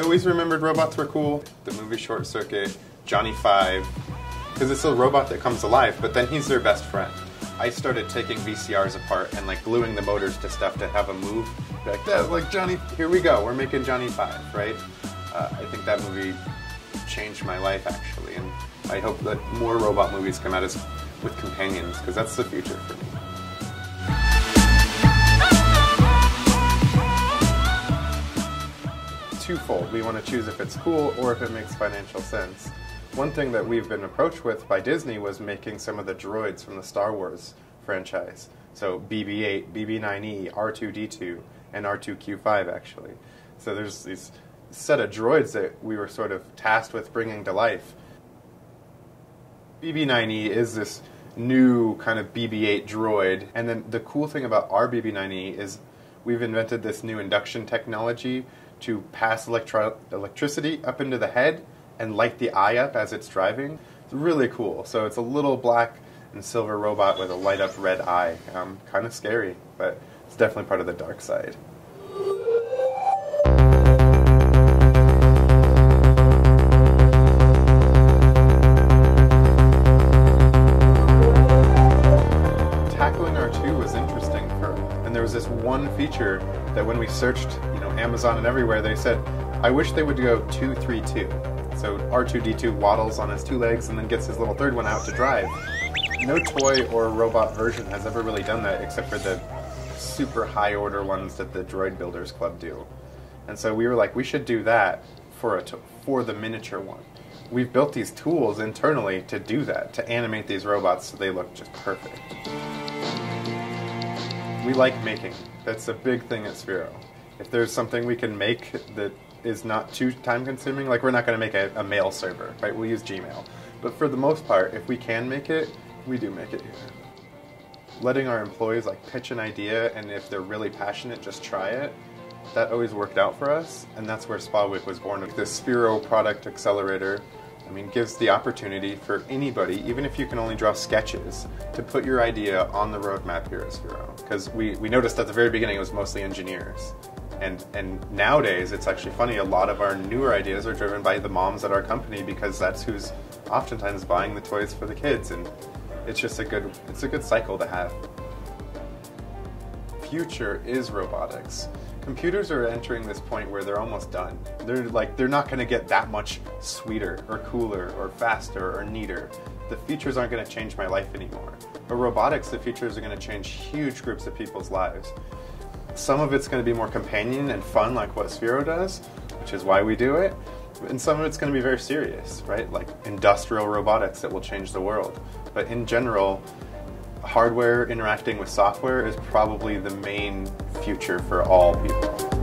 I always remembered robots were cool. The movie Short Circuit, Johnny Five, because it's a robot that comes alive, but then he's their best friend. I started taking VCRs apart and like gluing the motors to stuff to have a move. Like that, like Johnny. Here we go. We're making Johnny Five, right? Uh, I think that movie changed my life actually, and I hope that more robot movies come out as with companions because that's the future for me. Twofold. We want to choose if it's cool or if it makes financial sense. One thing that we've been approached with by Disney was making some of the droids from the Star Wars franchise. So BB-8, BB-9E, R2-D2, and R2-Q5 actually. So there's these set of droids that we were sort of tasked with bringing to life. BB-9E is this new kind of BB-8 droid, and then the cool thing about our BB-9E is we've invented this new induction technology to pass electro- electricity up into the head and light the eye up as it's driving. It's really cool. So it's a little black and silver robot with a light up red eye. Um, kind of scary, but it's definitely part of the dark side. And there was this one feature that when we searched, you know, Amazon and everywhere, they said, I wish they would go 232. So R2D2 waddles on his two legs and then gets his little third one out to drive. No toy or robot version has ever really done that except for the super high order ones that the Droid Builders Club do. And so we were like, we should do that for a for the miniature one. We've built these tools internally to do that, to animate these robots so they look just perfect. We like making. That's a big thing at Sphero. If there's something we can make that is not too time consuming, like we're not going to make a, a mail server, right? We'll use Gmail. But for the most part, if we can make it, we do make it here. Letting our employees like pitch an idea and if they're really passionate, just try it. That always worked out for us, and that's where SpaWick was born. The Sphero Product Accelerator I mean, gives the opportunity for anybody, even if you can only draw sketches, to put your idea on the roadmap here at Sphero. Because we, we noticed at the very beginning it was mostly engineers. And, and nowadays, it's actually funny, a lot of our newer ideas are driven by the moms at our company because that's who's oftentimes buying the toys for the kids. And it's just a good, it's a good cycle to have. Future is robotics computers are entering this point where they're almost done. They're like they're not going to get that much sweeter or cooler or faster or neater. The features aren't going to change my life anymore. But robotics, the features are going to change huge groups of people's lives. Some of it's going to be more companion and fun, like what Sphero does, which is why we do it. And some of it's going to be very serious, right? Like industrial robotics that will change the world. But in general, hardware interacting with software is probably the main future for all people.